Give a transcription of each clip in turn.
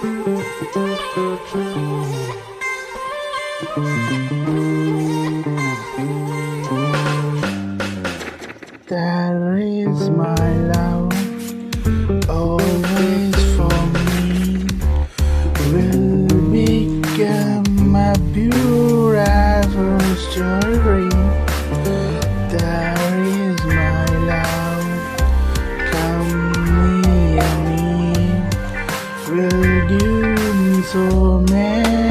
That so many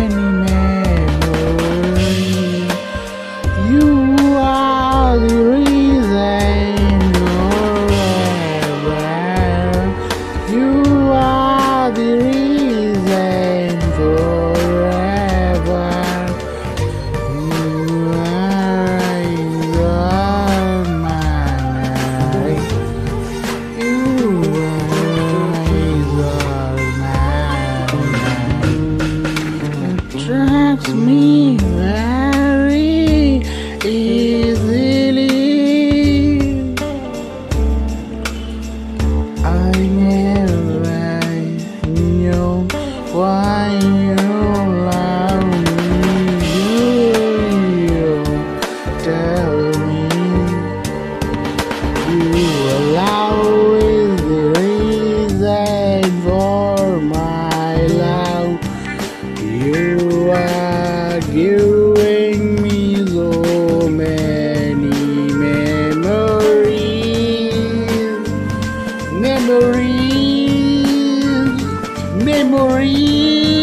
me very easily. I never knew why you love me. You, you tell me you allow giving me so many memories, memories, memories.